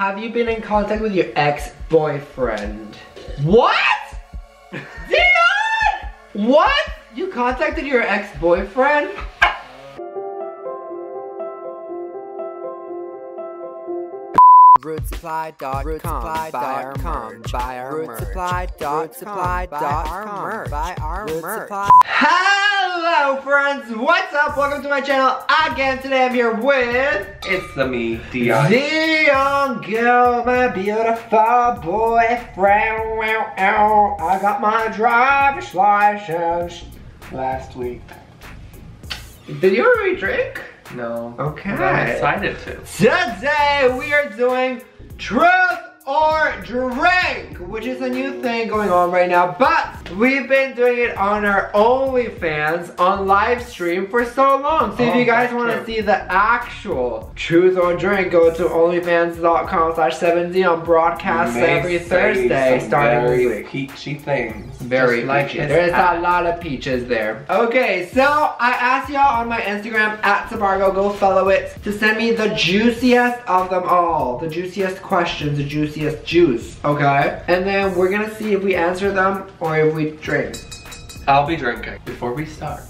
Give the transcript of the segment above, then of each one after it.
have you been in contact with your ex-boyfriend? What? Dion! What? You contacted your ex-boyfriend? Rudesupply.com, Rudesupply.com, buy our merch, buy our Rudesupply.com, buy our merch, buy our merch. Hello friends, what's up? Welcome to my channel again. Today I'm here with It's the me, Dion. Dion Girl, my beautiful boyfriend. I got my driver's license last week. Did you already drink? No. Okay. I'm excited to. Today we are doing truth or drink, which is a new thing going on right now, but we've been doing it on our OnlyFans on live stream for so long. So if Oh, you guys want to see the actual truth or drink, go to onlyfans.com slash 7D on broadcast every Thursday starting very peachy things. Very like peachy. There's a lot of peaches there. Okay, so I asked y'all on my Instagram at Sebbargo, go follow it, to send me the juiciest of them all. The juiciest questions, the juiciest juice, okay? And then we're gonna see if we answer them or if we drink. I'll be drinking. Before we start,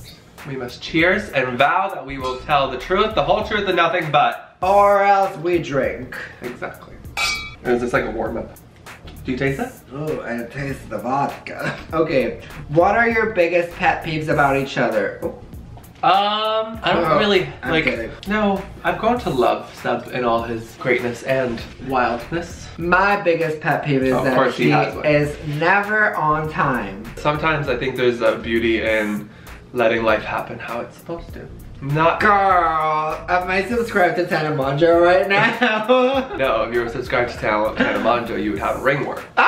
we must cheers and vow that we will tell the truth, the whole truth, and nothing but. Or else we drink. Exactly. Is this like a warm up? Do you taste it? Oh, and it tastes the vodka. Okay, what are your biggest pet peeves about each other? Oh, Um, I don't Oh, really I'm like. kidding. No, I've grown to love Seb in all his greatness and wildness. My biggest pet peeve is Of that course he he is never on time. Sometimes I think there's a beauty in letting life happen how it's supposed to. Not. Girl, am I subscribed to Tana Mongeau right now? No, if you were subscribed to Talent Tana Mongeau, you would have ringworm. ah!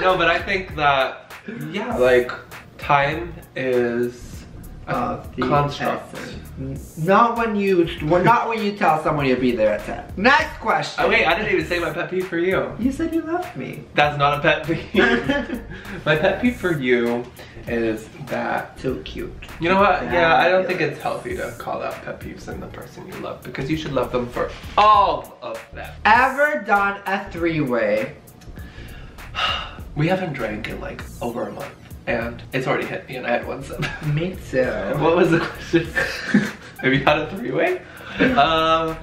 no, but I think that yeah, like time is a Of the construct. essence. Not when you, well, not when you tell someone you'll be there at 10. Next question. Oh wait, I didn't even say my pet peeve for you. You said you loved me. That's not a pet peeve. my pet peeve for you is that Too cute. you know what? Yeah, I don't think it's healthy to call out pet peeves in the person you love because you should love them for all of them. Ever done a three-way? We haven't drank in like over a month, and it's already hit me, and I had one sip. Me too. What was the question? Have you had a three-way? Um,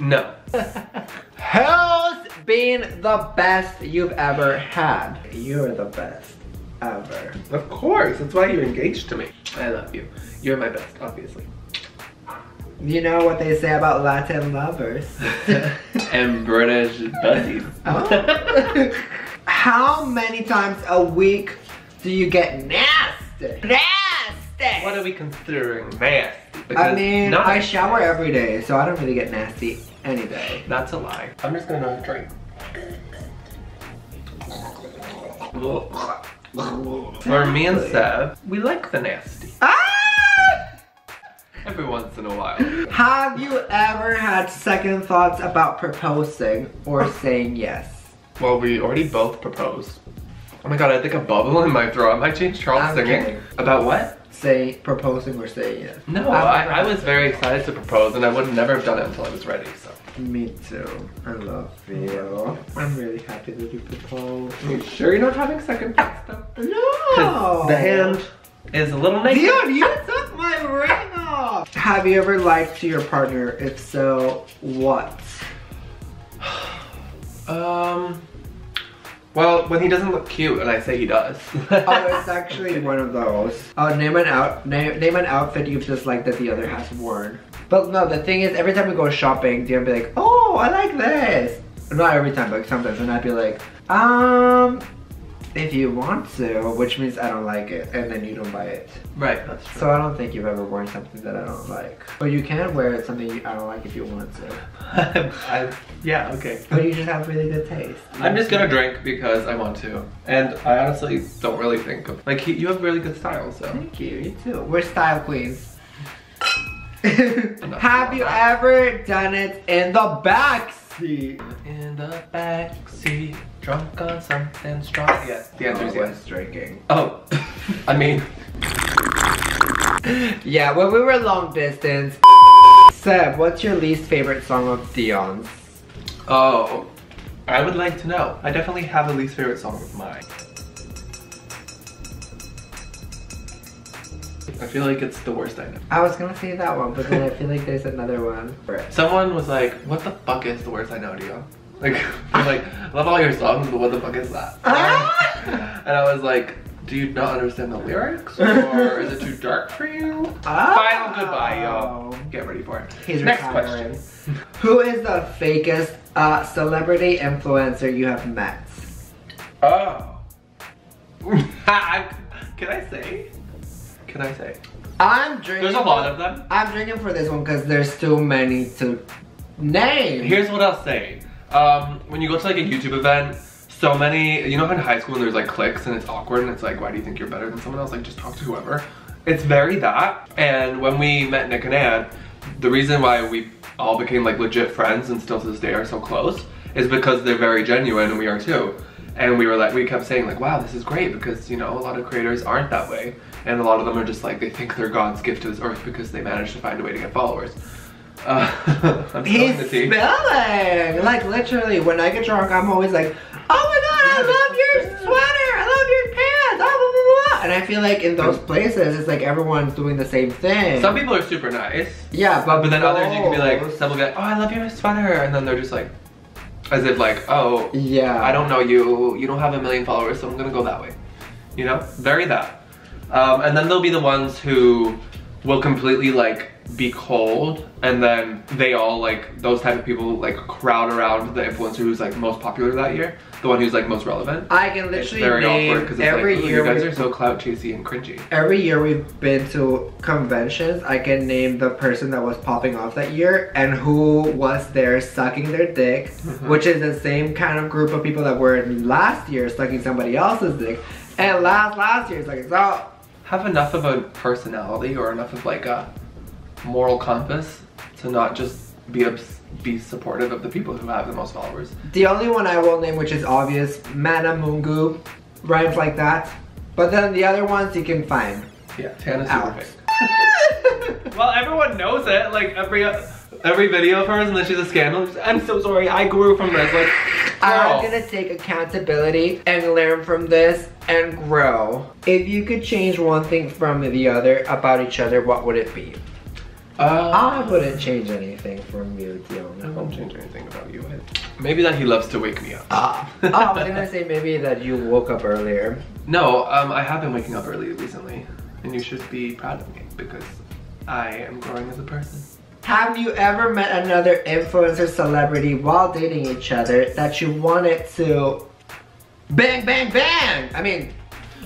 no. Who's been the best you've ever had? You're the best ever. Of course, that's why you're engaged to me. I love you. You're my best, obviously. You know what they say about Latin lovers. and British buddies. Oh. How many times a week do you get nasty? Nasty! What are we considering nasty? I mean, not- I shower every day, so I don't really get nasty any day. That's a lie. I'm just gonna drink. For me and Seb, we like the nasty. Ah! Every once in a while. Have you ever had second thoughts about proposing or saying yes? Well, we already both proposed. Oh my god, I think a bubble in my throat. I might change Charles I'm singing. kidding. About what? Say proposing or saying yes? No, I, I was very excited to propose and I would never have done it until I was ready, so. Me too. I love you. I'm really happy that you proposed. Are You sure you're not having second thoughts though? No! The hand is a little naked. Dude, you took my ring off! Have you ever lied to your partner? If so, what? Um. Well, when he doesn't look cute, and I say he does. oh, it's actually one of those. Oh, name an out name, name an outfit you've just liked that the other has worn. But no, the thing is, every time we go shopping, Dion be like, "Oh, I like this." Not every time, but sometimes, and I'd be like, "Um, if you want to," which means I don't like it, and then you don't buy it. right, that's true. So I don't think you've ever worn something that I don't like. But you can wear it something you- I don't like if you want to. I, yeah, okay. But you just have really good taste. I'm just gonna drink because I want to, and I honestly don't really think of like you have really good style. So Thank you. You too. We're style queens. have you ever done it in the back seat? in the back seat, drunk on something strong. Yes, the answer is Oh, yes. was drinking. Oh, I mean, Yeah, when we were long distance. Seb, what's your least favorite song of Dion's? Oh, I would like to know. I definitely have a least favorite song of mine. I feel like it's the worst I know. I was gonna say that one, but then I feel like there's another one. Someone was like, what the fuck is the worst I know, Dion? Like, I'm like, I love all your songs, but what the fuck is that? Ah! and I was like, do you not understand the lyrics? Or is it too dark for you? Ah! Final goodbye, y'all. Get ready for it. He's Next retiring. question. Who is the fakest uh, celebrity influencer you have met? Oh. Can I say? Can I say? I'm drinking. There's a lot of them. I'm drinking for this one because there's too many to name. Here's what I'll say. Um, when you go to like a YouTube event, so many, you know how in high school when there's like cliques and it's awkward and it's like, why do you think you're better than someone else? Like just talk to whoever. It's very that. And when we met Nick and Ann, the reason why we all became like legit friends and still to this day are so close is because they're very genuine and we are too. And we were like, we kept saying like, wow, this is great because you know, a lot of creators aren't that way. And a lot of them are just like, they think they're God's gift to this earth because they managed to find a way to get followers. Uh, I'm He's the tea. spilling. Like literally, when I get drunk, I'm always like, "Oh my god, I love your sweater. I love your pants." Blah, blah, blah. And I feel like in those places, it's like everyone's doing the same thing. Some people are super nice. yeah, but But then others you can be like, some will be like, oh, I love your sweater. And then they're just like, as if like, oh, yeah, I don't know you. You don't have a million followers, so I'm gonna go that way. You know, very that. Um, and then there'll be the ones who will completely like be cold, and then they all like those type of people like crowd around the influencer who's like most popular that year, the one who's like most relevant. I can It's literally very name awkward because every like, year. you guys are so clout chasey and cringy. Every year we've been to conventions, I can name the person that was popping off that year and who was there sucking their dick, Mhm. which is the same kind of group of people that were last year sucking somebody else's dick, and last last year sucking so. Have enough of a personality or enough of like a moral compass to not just be obs- be supportive of the people who have the most followers. The only one I will name, which is obvious, Mana Mungu, rhymes like that. But then the other ones you can find. Yeah, Tana's super fake. well, everyone knows it. Like every every video of hers, and then she's a scandal. I'm so sorry. I grew from this. Like, I'm gonna take accountability and learn from this and grow. If you could change one thing from the other about each other, what would it be? Uh, I wouldn't change anything from you, Dion. I won't change anything about you. Maybe that he loves to wake me up. Ah. oh, I was gonna say maybe that you woke up earlier. No, um, I have been waking up early recently, and you should be proud of me because I am growing as a person. Have you ever met another influencer celebrity while dating each other that you wanted to bang, bang, bang? I mean,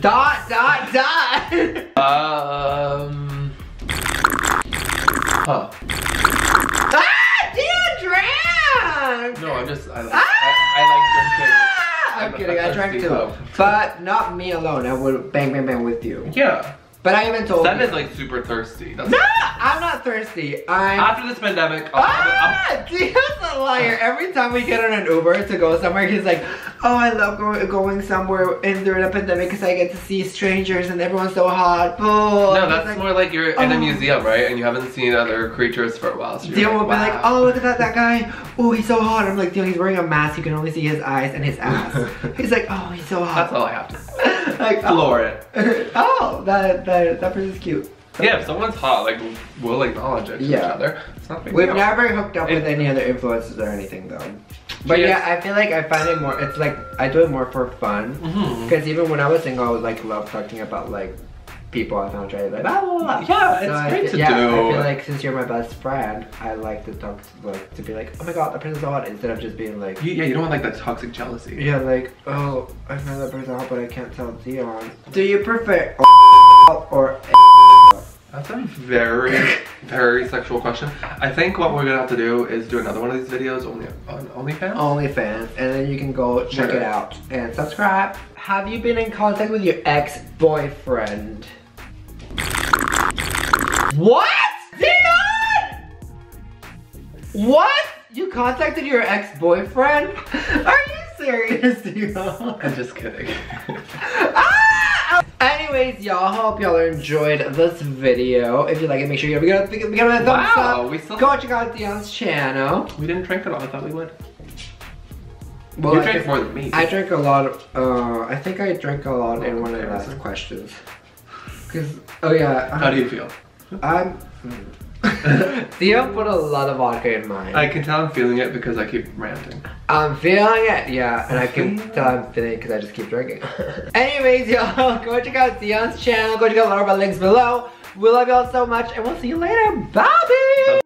dot, dot, dot. Um. Huh. ah, drank. No, I'm just. I like. Ah! I, I like drinking. I'm I'm kidding, I drank too. But not me alone, I would bang, bang, bang with you. Yeah. But I even told is like super thirsty. That's No, I'm not thirsty. I'm. After this pandemic, I'll, Ah, Dion's a liar. Every time we get on an Uber to go somewhere, he's like, "Oh, I love go- going somewhere in during a pandemic because I get to see strangers and everyone's so hot." Boo. no, that's like, more like you're in a oh. museum, right? And you haven't seen other creatures for a while. So you're Dion will like, be like, "Oh, look at that, that guy. Oh, he's so hot." I'm like, "Dion, he's wearing a mask. You can only see his eyes and his ass." he's like, "Oh, he's so hot." That's all I have to say. Like, Floor it. oh, that that that person's cute. Yeah, if someone's hot, like we'll acknowledge it to Yeah. each other. It's not big We've deal. never hooked up with any other influencers or anything though. But Yes. yeah, I feel like I find it more. It's like I do it more for fun. Mm-hmm. Because even when I was single, I would like love talking about like people I found trying like blah blah blah. Yeah, it's So great fe- to yeah, do. I feel like since you're my best friend, I like to talk to, like to be like, oh my god, that person's so hot, instead of just being like, You, yeah, you don't want like that toxic jealousy. yeah, like oh I found that person hot, but I can't tell Dion. Do you prefer or That's a very, very sexual question. I think what we're gonna have to do is do another one of these videos only on OnlyFans. OnlyFans, and then you can go check Yeah. it out and subscribe. Have you been in contact with your ex-boyfriend? What? Dion? What? You contacted your ex-boyfriend? Are you serious, Dion? I'm just kidding. ah! Anyways, y'all, hope y'all enjoyed this video. If you like it, make sure you give it a, give it a thumbs Wow, up. we still- Go check out Dion's channel. We didn't drink at all. I thought we would. Well, you I drank more than me. I drank a lot. Of, uh, I think I drank a lot in one of the last questions. Cause, oh yeah, How do you feel? I'm. Dion put a lot of vodka in mine. I can tell I'm feeling it because I keep ranting. I'm feeling it, yeah, and I can Feeling it. tell I'm feeling it because I just keep drinking. Anyways, y'all, go check out Dion's channel. Go check out all of our links below. We love y'all so much, and we'll see you later. Bye.